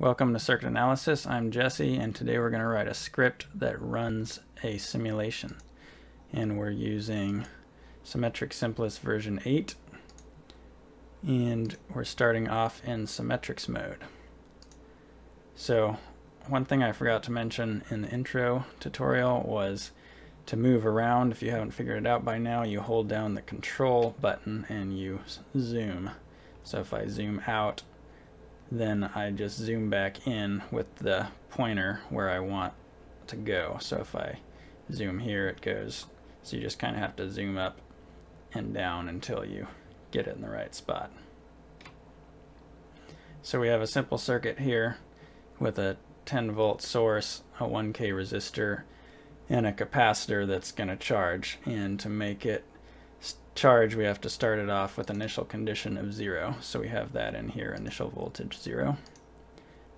Welcome to Circuit Analysis. I'm Jesse and today we're going to write a script that runs a simulation. And we're using SIMetrix SIMPLIS version 8 and we're starting off in SIMetrix mode. So one thing I forgot to mention in the intro tutorial was to move around. If you haven't figured it out by now, you hold down the control button and you zoom. So if I zoom out, then I just zoom back in with the pointer where I want to go. So if I zoom here, it goes. So you just kind of have to zoom up and down until you get it in the right spot. So we have a simple circuit here with a 10 volt source, a 1k resistor, and a capacitor that's going to charge. And to make it charge, we have to start it off with initial condition of zero. So we have that in here, initial voltage zero.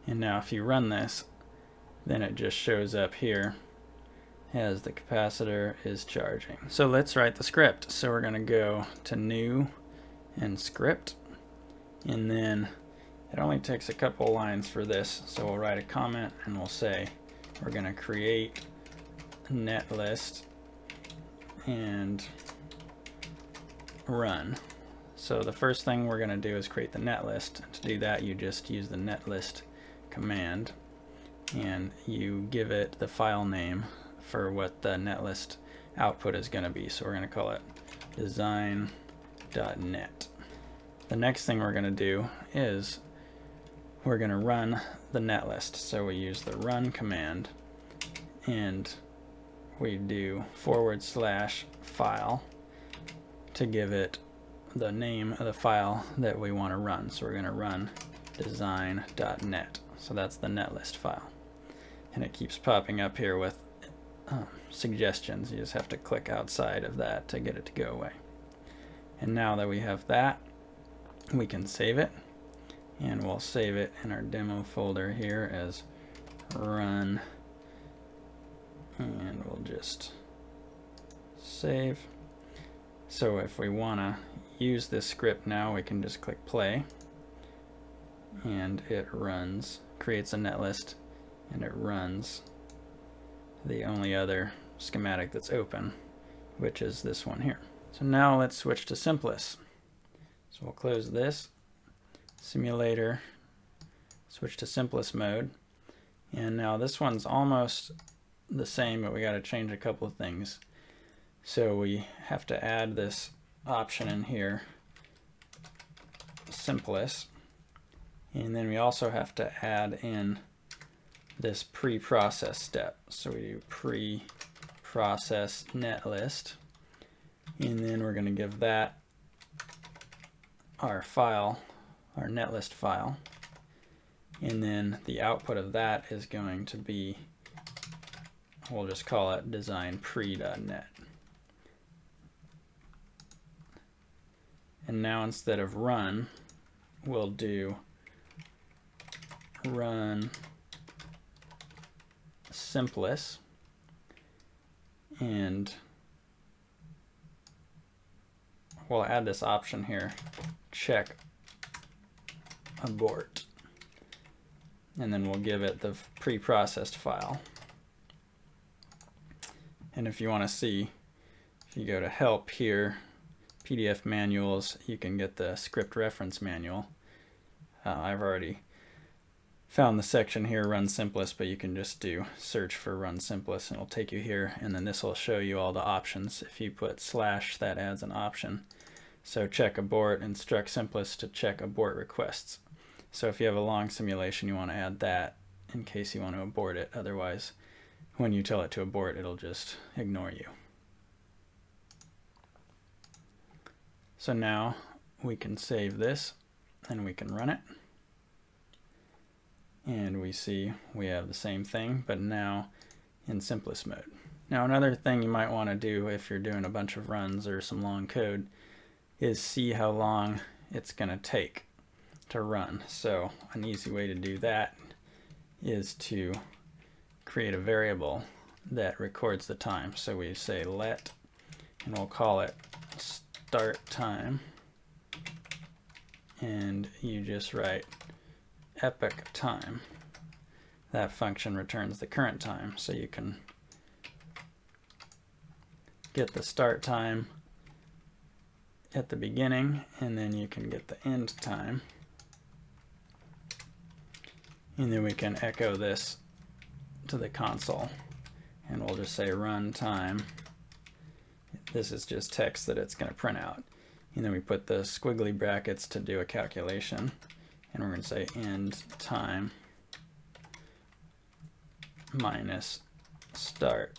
And now if you run this, then it just shows up here as the capacitor is charging. So let's write the script. So we're going to go to new and script. And then it only takes a couple lines for this. So we'll write a comment and we'll say we're going to create a net list and run. So the first thing we're going to do is create the netlist. To do that, you just use the netlist command and you give it the file name for what the netlist output is going to be. So we're going to call it design.net. The next thing we're going to do is we're going to run the netlist. So we use the run command and we do forward slash file to give it the name of the file that we want to run. So we're going to run design.net. So that's the netlist file. And it keeps popping up here with um, suggestions. You just have to click outside of that to get it to go away. And now that we have that, we can save it. And we'll save it in our demo folder here as run. And we'll just save. So if we want to use this script now, we can just click play and it runs, creates a netlist and it runs the only other schematic that's open, which is this one here. So now let's switch to SIMPLIS. So we'll close this, simulator, switch to SIMPLIS mode. And now this one's almost the same, but we got to change a couple of things. So we have to add this option in here, SIMPLIS. And then we also have to add in this pre-process step. So we do pre-process netlist. And then we're going to give that our file, our netlist file. And then the output of that is going to be, we'll just call it design pre.net. And now instead of run, we'll do run SIMPLIS and we'll add this option here, check abort. And then we'll give it the pre-processed file. And if you want to see, if you go to help here, PDF manuals, you can get the script reference manual. Uh, I've already found the section here, Run SIMPLIS, but you can just do search for Run SIMPLIS and it'll take you here. And then this will show you all the options. If you put slash, that adds an option. So check abort, instruct SIMPLIS to check abort requests. So if you have a long simulation, you want to add that in case you want to abort it. Otherwise, when you tell it to abort, it'll just ignore you. So now we can save this and we can run it. And we see we have the same thing, but now in SIMPLIS mode. Now another thing you might want to do if you're doing a bunch of runs or some long code is see how long it's going to take to run. So an easy way to do that is to create a variable that records the time. So we say let, and we'll call it start time and you just write epoch time. That function returns the current time, so you can get the start time at the beginning, and then you can get the end time. And then we can echo this to the console, and we'll just say run time. This is just text that it's going to print out. And then we put the squiggly brackets to do a calculation, and we're going to say end time minus start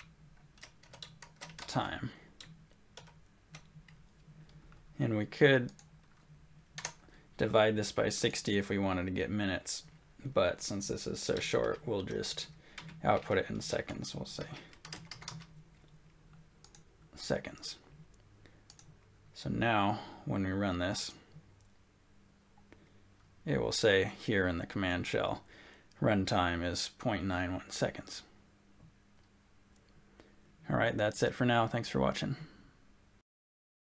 time. And we could divide this by 60 if we wanted to get minutes, but since this is so short, we'll just output it in seconds, we'll say seconds. So now when we run this, it will say here in the command shell, runtime is 0.91 seconds. All right, that's it for now. Thanks for watching.